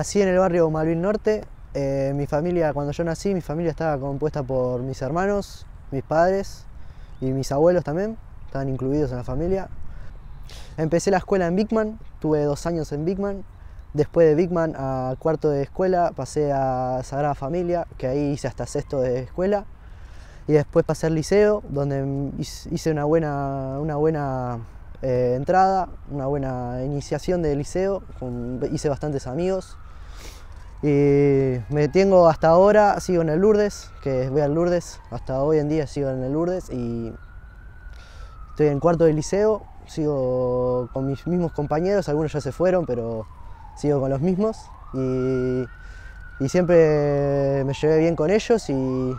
Nací en el barrio Malvin Norte. Eh, mi familia, cuando yo nací, mi familia estaba compuesta por mis hermanos, mis padres y mis abuelos también, estaban incluidos en la familia. Empecé la escuela en Bigman, tuve dos años en Bigman. Después de Bigman a cuarto de escuela pasé a Sagrada Familia, que ahí hice hasta sexto de escuela. Y después pasé al liceo, donde hice una buena, una buena eh, entrada, una buena iniciación del liceo, hice bastantes amigos. Y me tengo hasta ahora, sigo en el Lourdes, que voy al Lourdes, hasta hoy en día sigo en el Lourdes y estoy en cuarto de liceo, sigo con mis mismos compañeros, algunos ya se fueron, pero sigo con los mismos y, siempre me llevé bien con ellos y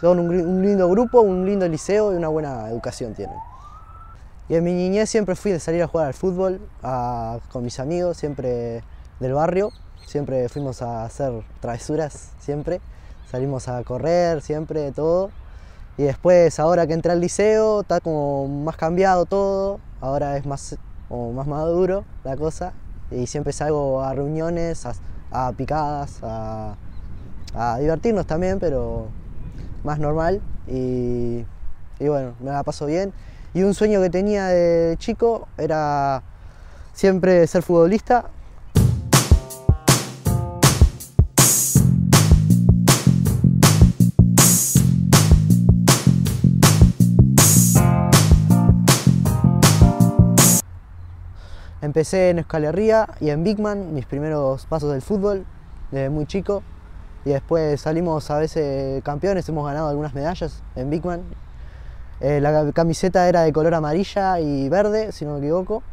son un, lindo grupo, un lindo liceo y una buena educación tienen. Y en mi niñez siempre fui de salir a jugar al fútbol con mis amigos, siempre del barrio siempre fuimos a hacer travesuras, siempre. Salimos a correr, siempre, todo. Y después, ahora que entré al liceo, está como más cambiado todo. Ahora es más, más maduro la cosa. Y siempre salgo a reuniones, a, picadas, a, divertirnos también, pero más normal. Y, y bueno, me la paso bien. Y un sueño que tenía de chico era siempre ser futbolista, Empecé en Escalería y en Bigman, mis primeros pasos del fútbol, desde muy chico. Y después salimos a veces campeones, hemos ganado algunas medallas en Bigman. Eh, la camiseta era de color amarilla y verde, si no me equivoco.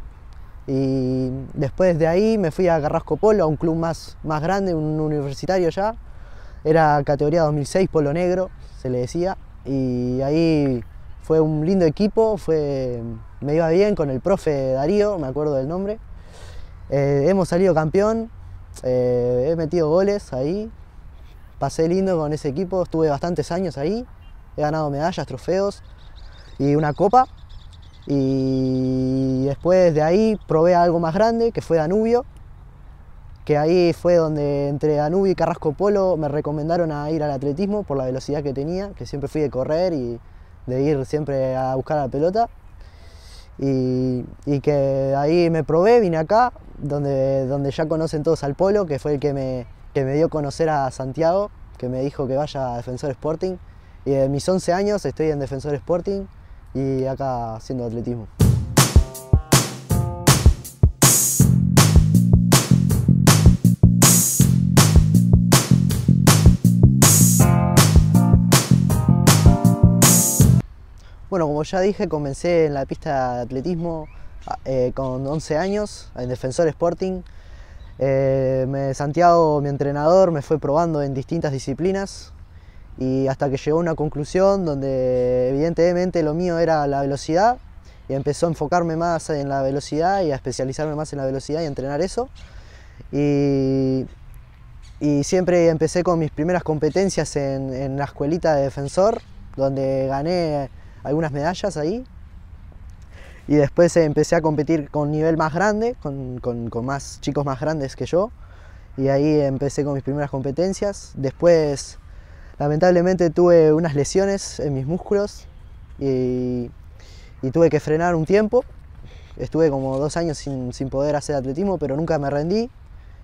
Y después de ahí me fui a Carrasco Polo, a un club más, más grande, un universitario ya. Era categoría 2006, Polo Negro, se le decía. Y ahí fue un lindo equipo, fue me iba bien con el profe Darío, me acuerdo del nombre. Eh, hemos salido campeón, eh, he metido goles ahí, pasé lindo con ese equipo, estuve bastantes años ahí, he ganado medallas, trofeos y una copa. Y después de ahí probé algo más grande, que fue Danubio, que ahí fue donde entre Danubio y Carrasco Polo me recomendaron a ir al atletismo por la velocidad que tenía, que siempre fui de correr y de ir siempre a buscar la pelota y, que ahí me probé, vine acá, donde, donde ya conocen todos al Polo, que fue el que me, que me dio conocer a Santiago, que me dijo que vaya a Defensor Sporting. Y de mis 11 años estoy en Defensor Sporting y acá haciendo atletismo. Ya dije, comencé en la pista de atletismo eh, con 11 años, en Defensor Sporting. Eh, Santiago, mi entrenador, me fue probando en distintas disciplinas y hasta que llegó a una conclusión donde evidentemente lo mío era la velocidad y empezó a enfocarme más en la velocidad y a especializarme más en la velocidad y entrenar eso. Y, siempre empecé con mis primeras competencias en, en la escuelita de defensor, donde gané algunas medallas ahí. Y después empecé a competir con nivel más grande, con, con, más chicos más grandes que yo. Y ahí empecé con mis primeras competencias. Después, lamentablemente, tuve unas lesiones en mis músculos y, y tuve que frenar un tiempo. Estuve como dos años sin, sin poder hacer atletismo, pero nunca me rendí.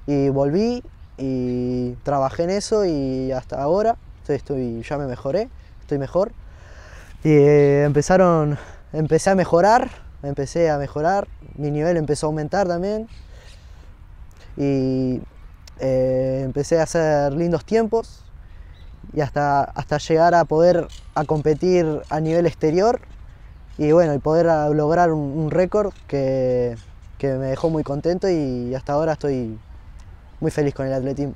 Y volví y trabajé en eso y hasta ahora estoy, ya me mejoré, estoy mejor. Y eh, empezaron, empecé a mejorar, empecé a mejorar, mi nivel empezó a aumentar también. Y eh, empecé a hacer lindos tiempos y hasta, hasta llegar a poder a competir a nivel exterior y bueno, y poder lograr un, récord que, que me dejó muy contento y hasta ahora estoy muy feliz con el atletismo.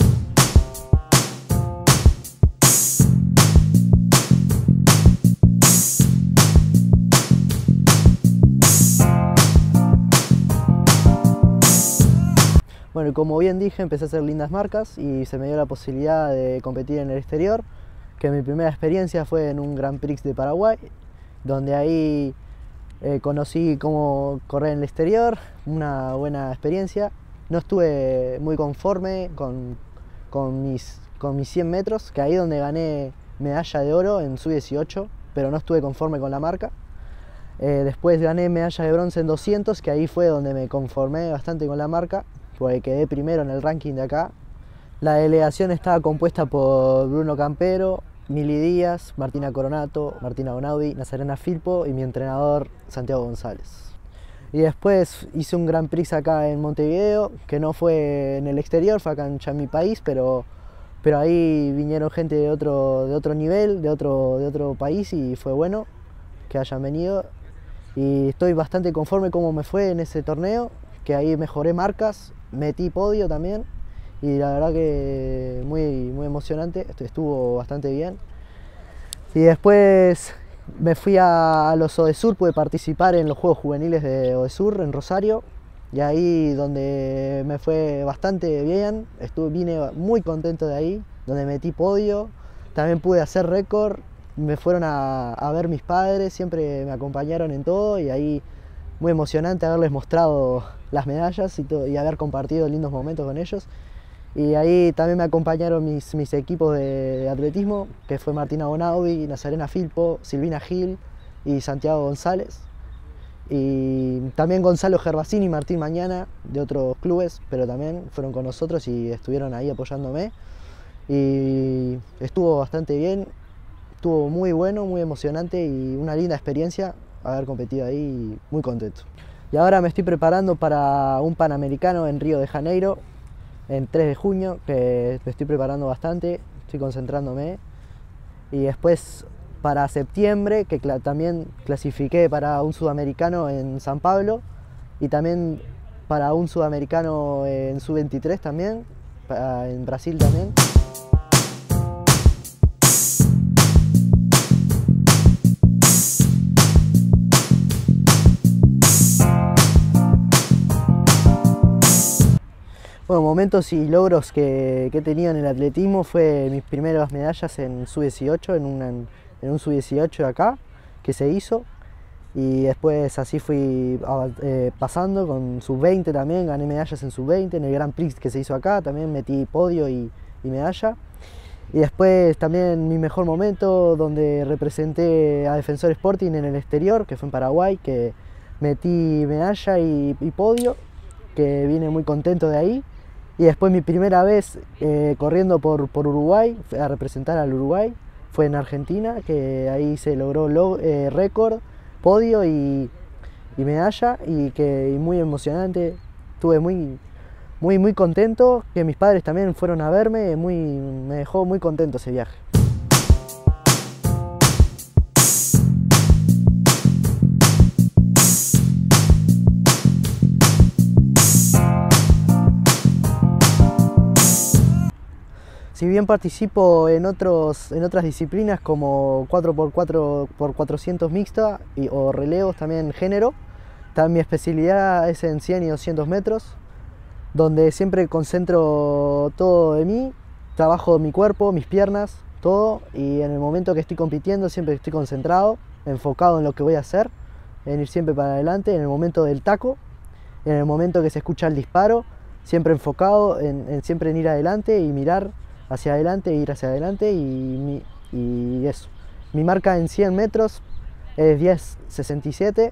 Bueno, como bien dije, empecé a hacer lindas marcas y se me dio la posibilidad de competir en el exterior, que mi primera experiencia fue en un Grand Prix de Paraguay, donde ahí eh, conocí cómo correr en el exterior, una buena experiencia, no estuve muy conforme con, con, mis, con mis 100 metros, que ahí donde gané medalla de oro en sub-18, pero no estuve conforme con la marca. Eh, después gané medalla de bronce en 200, que ahí fue donde me conformé bastante con la marca, porque quedé primero en el ranking de acá. La delegación estaba compuesta por Bruno Campero, Mili Díaz, Martina Coronato, Martina Bonaudi, Nazarena Filpo y mi entrenador Santiago González. Y después hice un Gran Prix acá en Montevideo, que no fue en el exterior, fue acá en mi país, pero, pero ahí vinieron gente de otro, de otro nivel, de otro, de otro país y fue bueno que hayan venido y estoy bastante conforme cómo me fue en ese torneo, que ahí mejoré marcas, metí podio también y la verdad que muy, muy emocionante, estuvo bastante bien. Y después me fui a, los Odesur, pude participar en los Juegos Juveniles de Odesur en Rosario y ahí donde me fue bastante bien, estuve, vine muy contento de ahí, donde metí podio, también pude hacer récord me fueron a, ver mis padres, siempre me acompañaron en todo y ahí muy emocionante haberles mostrado las medallas y, y haber compartido lindos momentos con ellos. Y ahí también me acompañaron mis, mis equipos de, atletismo, que fue Martina Bonaudi, Nazarena Filpo, Silvina Gil y Santiago González. Y también Gonzalo Gervasini y Martín Mañana de otros clubes, pero también fueron con nosotros y estuvieron ahí apoyándome. Y estuvo bastante bien estuvo muy bueno, muy emocionante y una linda experiencia haber competido ahí, muy contento. Y ahora me estoy preparando para un Panamericano en Río de Janeiro, en 3 de junio, que me estoy preparando bastante, estoy concentrándome. Y después para septiembre, que también clasifiqué para un sudamericano en San Pablo y también para un sudamericano en Sub-23 también, en Brasil también. Bueno, momentos y logros que, he tenido en el atletismo fue mis primeras medallas en sub-18, en, un sub-18 acá, que se hizo. Y después así fui eh, pasando con sub-20 también, gané medallas en sub-20, en el Grand Prix que se hizo acá, también metí podio y, medalla. Y después también mi mejor momento donde representé a Defensor Sporting en el exterior, que fue en Paraguay, que metí medalla y, y podio, que vine muy contento de ahí. Y después mi primera vez eh, corriendo por, por, Uruguay, a representar al Uruguay, fue en Argentina, que ahí se logró eh, récord, podio y, medalla, y que muy emocionante. Estuve muy, muy, muy contento, que mis padres también fueron a verme, muy, me dejó muy contento ese viaje. Si bien participo en, otros, en otras disciplinas como 4x4 por 400 mixta o relevos también género, mi especialidad es en 100 y 200 metros, donde siempre concentro todo de mí, trabajo mi cuerpo, mis piernas, todo, y en el momento que estoy compitiendo siempre estoy concentrado, enfocado en lo que voy a hacer, en ir siempre para adelante, en el momento del taco, en el momento que se escucha el disparo, siempre enfocado en, en siempre en ir adelante y mirar hacia adelante, ir hacia adelante y, y eso. Mi marca en 100 metros es 10.67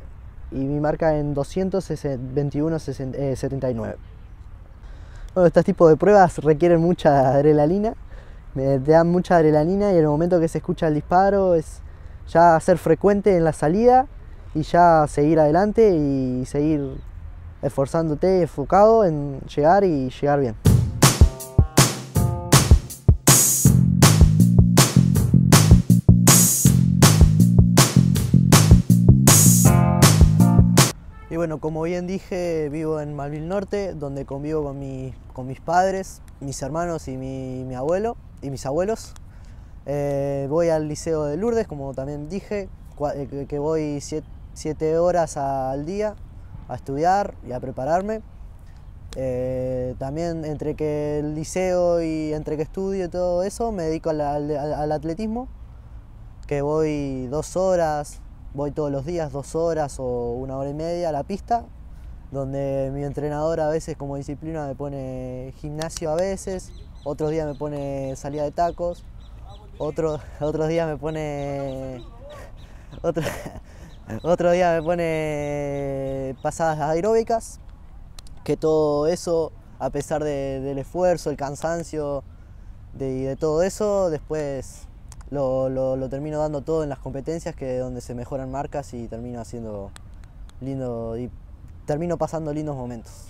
y mi marca en 200 es 21.79. Bueno, este tipo de pruebas requieren mucha adrenalina, me dan mucha adrenalina y en el momento que se escucha el disparo es ya ser frecuente en la salida y ya seguir adelante y seguir esforzándote, enfocado en llegar y llegar bien. Bueno, como bien dije, vivo en Malvin Norte, donde convivo con, con mis padres, mis hermanos y mi, abuelo y mis abuelos. Eh, voy al Liceo de Lourdes, como también dije, eh, que voy siete, horas al día a estudiar y a prepararme. Eh, también entre que el liceo y entre que estudio y todo eso, me dedico al atletismo, que voy dos horas, voy todos los días dos horas o una hora y media a la pista donde mi entrenador a veces como disciplina me pone gimnasio a veces, otros días me pone salida de tacos, otro, otros días me pone... Otro, otro día me pone pasadas aeróbicas, que todo eso, a pesar del esfuerzo, el cansancio y de, todo eso, después lo, lo, termino dando todo en las competencias, que es donde se mejoran marcas y termino haciendo lindo termino pasando lindos momentos.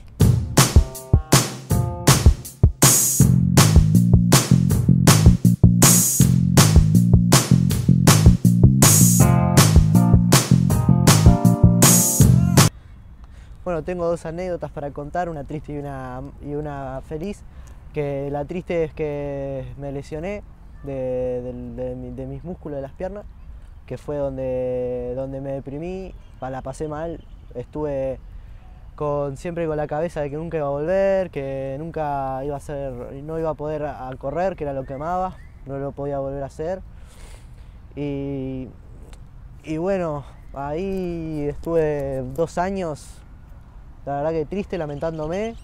Bueno, tengo dos anécdotas para contar, una triste y una, y una feliz. Que la triste es que me lesioné de, mis músculos de las piernas, que fue donde, donde me deprimí, la pasé mal, estuve con, siempre con la cabeza de que nunca iba a volver, que nunca iba a ser, no iba a poder correr, que era lo que amaba, no lo podía volver a hacer. Y, y bueno, ahí estuve dos años la verdad que triste, lamentándome.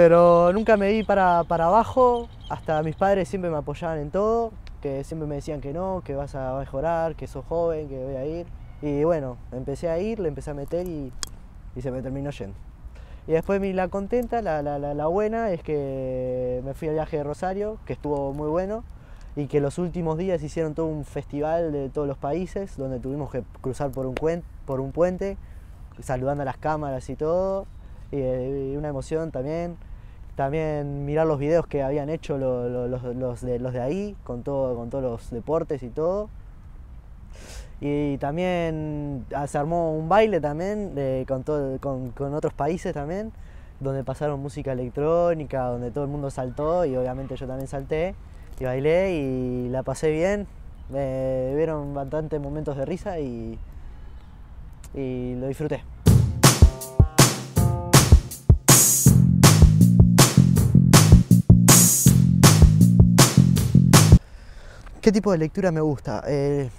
Pero nunca me di para, para abajo, hasta mis padres siempre me apoyaban en todo, que siempre me decían que no, que vas a mejorar, que sos joven, que voy a ir. Y bueno, empecé a ir, le empecé a meter y, se me terminó yendo. Y después mi, la contenta, la, la, buena, es que me fui al viaje de Rosario, que estuvo muy bueno, y que los últimos días hicieron todo un festival de todos los países, donde tuvimos que cruzar por un, por un puente saludando a las cámaras y todo, y, una emoción también. También mirar los videos que habían hecho los, de, los de ahí, con, todo, con todos los deportes y todo. Y también ah, se armó un baile también con, todo, con, con otros países también, donde pasaron música electrónica, donde todo el mundo saltó y obviamente yo también salté y bailé y la pasé bien. Me vieron bastantes momentos de risa y y lo disfruté. ¿Qué tipo de lectura me gusta? Eh,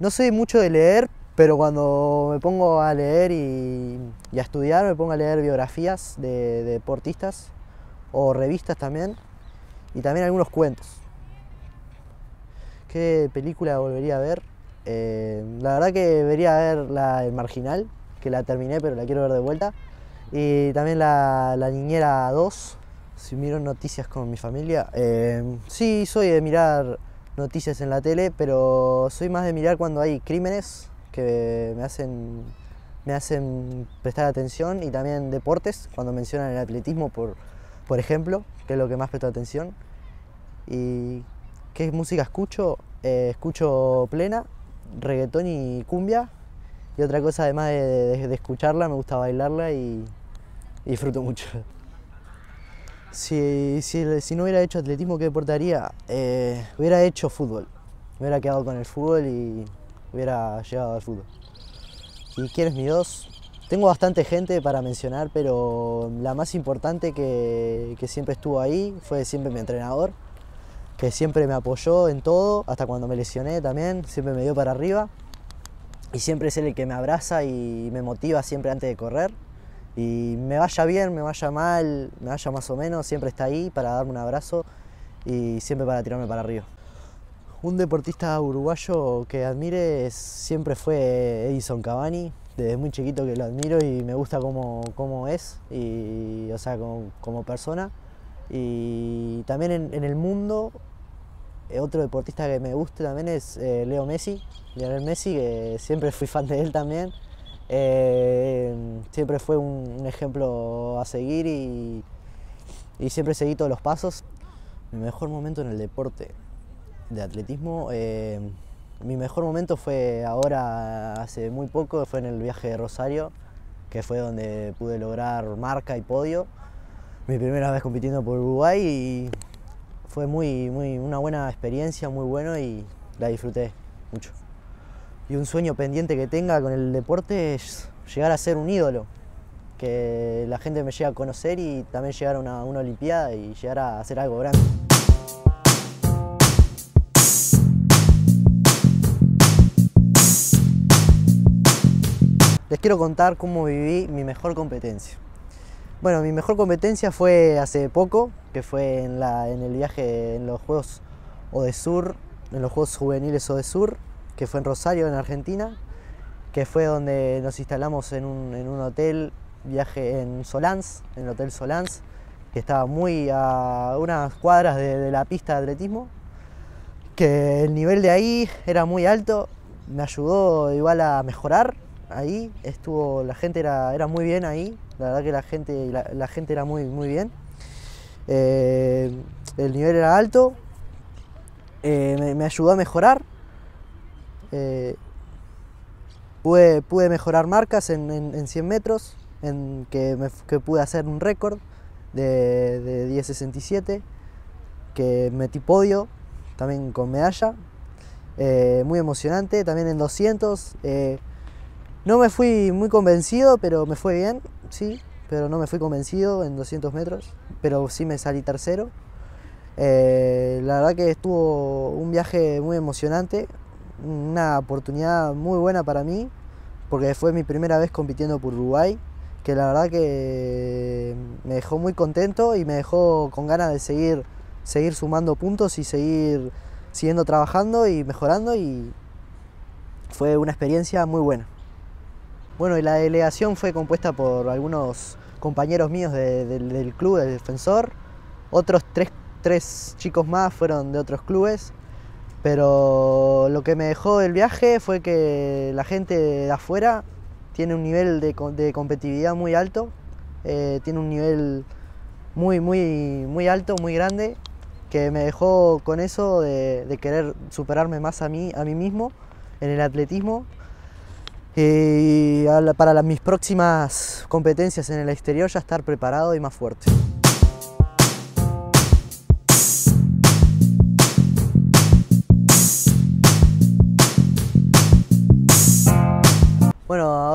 no sé mucho de leer, pero cuando me pongo a leer y, a estudiar, me pongo a leer biografías de, deportistas o revistas también, y también algunos cuentos. ¿Qué película volvería a ver? Eh, la verdad que debería ver la El Marginal, que la terminé pero la quiero ver de vuelta. Y también la, Niñera 2, si miro noticias con mi familia. Eh, sí, soy de mirar noticias en la tele, pero soy más de mirar cuando hay crímenes que me hacen, me hacen prestar atención y también deportes, cuando mencionan el atletismo, por, por ejemplo, que es lo que más presto atención. ¿Y qué música escucho? Eh, escucho plena reggaetón y cumbia. Y otra cosa, además de, escucharla, me gusta bailarla y, disfruto mucho. Si, no hubiera hecho atletismo, ¿qué deporte haría? Eh, hubiera hecho fútbol. Me hubiera quedado con el fútbol y hubiera llegado al fútbol. ¿Y quién es mi dos? Tengo bastante gente para mencionar, pero la más importante que, siempre estuvo ahí fue siempre mi entrenador que siempre me apoyó en todo, hasta cuando me lesioné también, siempre me dio para arriba. Y siempre es el que me abraza y me motiva siempre antes de correr. Y me vaya bien, me vaya mal, me vaya más o menos, siempre está ahí para darme un abrazo y siempre para tirarme para arriba. Un deportista uruguayo que admire siempre fue Edison Cavani, desde muy chiquito que lo admiro y me gusta cómo, cómo es, y, o sea, como, como persona. Y también en, el mundo, eh, otro deportista que me gusta también es eh, Leo Messi, Lionel Messi, que siempre fui fan de él también. Eh, siempre fue un, ejemplo a seguir y, siempre seguí todos los pasos. Mi mejor momento en el deporte de atletismo, mi mejor momento fue ahora, hace muy poco, fue en el viaje de Rosario, que fue donde pude lograr marca y podio mi primera vez compitiendo por Uruguay y fue muy, muy, una buena experiencia, muy bueno y la disfruté mucho. Y un sueño pendiente que tenga con el deporte es llegar a ser un ídolo, que la gente me llegue a conocer y también llegar a una, una Olimpiada y llegar a hacer algo grande. quiero contar cómo viví mi mejor competencia. Bueno, mi mejor competencia fue hace poco, que fue en, la, en el viaje en los Juegos Odesur, en los Juegos Juveniles Odesur, que fue en Rosario, en Argentina, que fue donde nos instalamos en un, en un hotel, viaje en Solans, en el Hotel Solans, que estaba muy a unas cuadras de, la pista de atletismo, que el nivel de ahí era muy alto, me ayudó igual a mejorar ahí, estuvo, la gente era, era muy bien ahí, la verdad que la gente, la, gente era muy, muy bien. Eh, el nivel era alto, eh, me, ayudó a mejorar. Eh, pude, mejorar marcas en, 100 metros, en que, que pude hacer un récord de, de 10.67, que metí podio, también con medalla, eh, muy emocionante, también en 200. Eh, no me fui muy convencido, pero me fue bien, sí, pero no me fui convencido en 200 metros, pero sí me salí tercero. Eh, la verdad que estuvo un viaje muy emocionante, una oportunidad muy buena para mí, porque fue mi primera vez compitiendo por Uruguay que la verdad que me dejó muy contento y me dejó con ganas de seguir, seguir sumando puntos y seguir siguiendo trabajando y mejorando y fue una experiencia muy buena. Bueno, y la delegación fue compuesta por algunos compañeros míos del club, del defensor, otros tres, tres chicos más fueron de otros clubes, pero lo que me dejó el viaje fue que la gente de afuera tiene un nivel de, competitividad muy alto, eh, tiene un nivel muy, muy, muy alto, muy grande, que me dejó con eso de, querer superarme más a mí, a mí mismo en el atletismo y para mis próximas competencias en el exterior ya estar preparado y más fuerte.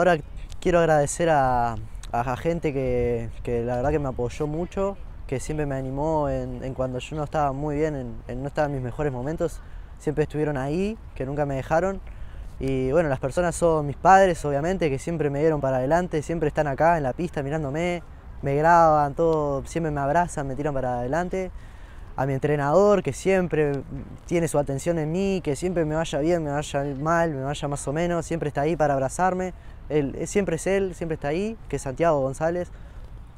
Ahora quiero agradecer a, a gente que, la verdad que me apoyó mucho, que siempre me animó en, cuando yo no estaba muy bien, en, no estaba en mis mejores momentos, siempre estuvieron ahí, que nunca me dejaron. Y bueno, las personas son mis padres, obviamente, que siempre me dieron para adelante, siempre están acá en la pista mirándome, me graban, todo, siempre me abrazan, me tiran para adelante a mi entrenador, que siempre tiene su atención en mí, que siempre me vaya bien, me vaya mal, me vaya más o menos, siempre está ahí para abrazarme. Él, siempre es él, siempre está ahí, que es Santiago González.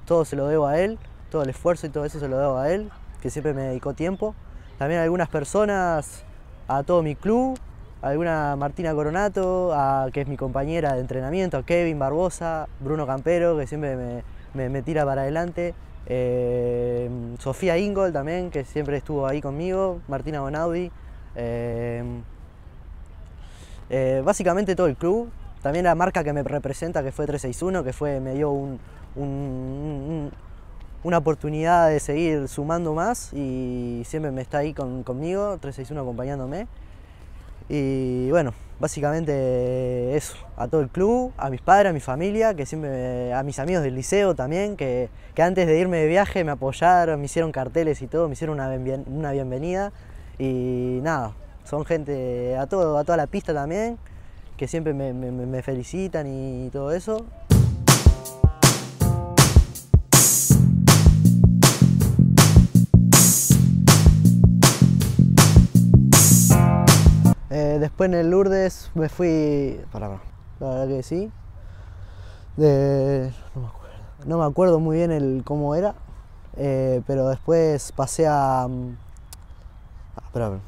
Todo se lo debo a él, todo el esfuerzo y todo eso se lo debo a él, que siempre me dedicó tiempo. También a algunas personas, a todo mi club, a alguna Martina Coronato, a, que es mi compañera de entrenamiento, a Kevin Barbosa, Bruno Campero, que siempre me, me tira para adelante. Eh, Sofía Ingol también, que siempre estuvo ahí conmigo, Martina Bonaudi. Eh, eh, básicamente todo el club. También la marca que me representa, que fue 361, que fue, me dio una oportunidad de seguir sumando más y siempre me está ahí conmigo, 361 acompañándome. Y bueno, básicamente eso, a todo el club, a mis padres, a mi familia, que siempre, a mis amigos del liceo también, que, antes de irme de viaje me apoyaron, me hicieron carteles y todo, me hicieron una, una bienvenida. Y nada, son gente, a, todo, a toda la pista también, que siempre me felicitan y todo eso. después en el Lourdes me fui. Para, la verdad que sí. De, no, me acuerdo, no me acuerdo muy bien el cómo era. Eh, pero después pasé a. Mm, ah, espera,